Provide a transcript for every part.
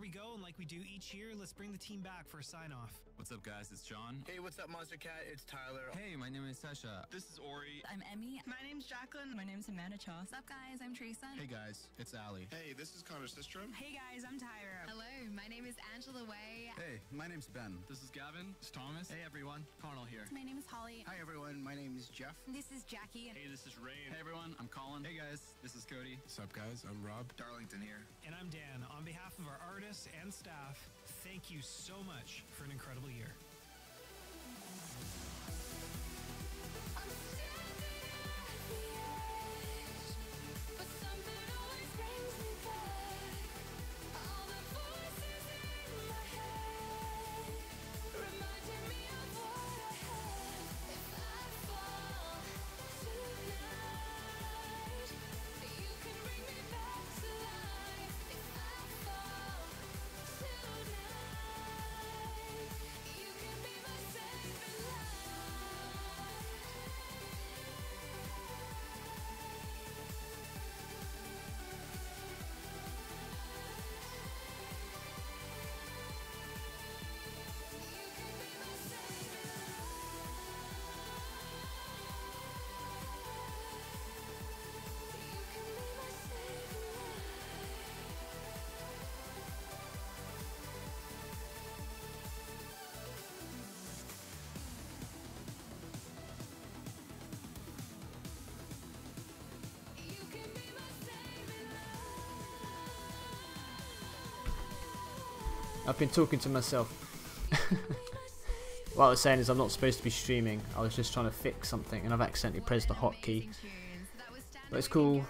Before we go, and like we do each year, let's bring the team back for a sign off. What's up, guys? It's John. Hey, what's up, Monstercat? It's Tyler. Hey, my name is Sasha. This is Ori. I'm Emmy. My name's Jacqueline. My name's Amanda Cha. What's up, guys? I'm Teresa. Hey, guys. It's Ali. Hey, this is Connor Sistrom. Hey, guys. I'm Tyra. Hello, my name is Angela Way. Hey, my name's Ben. This is Gavin. It's Thomas. Hey, everyone. Connell here. My name is Holly. Hi, everyone. My name is Jeff. This is Jackie. Hey, this is Ray. Hey, everyone. I'm Colin. Hey, guys. This is Cody. What's up, guys? I'm Rob. Darlington here. I'm Dan. On behalf of our artists and staff, thank you so much for an incredible year. I've been talking to myself. what I was saying is I'm not supposed to be streaming. I was just trying to fix something and I've accidentally pressed the hotkey. But it's cool.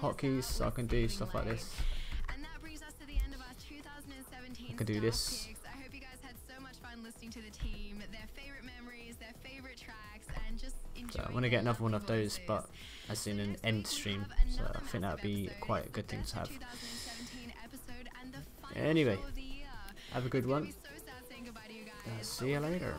Hotkeys, so I can do stuff like this. I can do this. So I want to get another one of those, but as in an end stream. So I think that would be quite a good thing to have. Anyway, have a good one. Uh, see you later.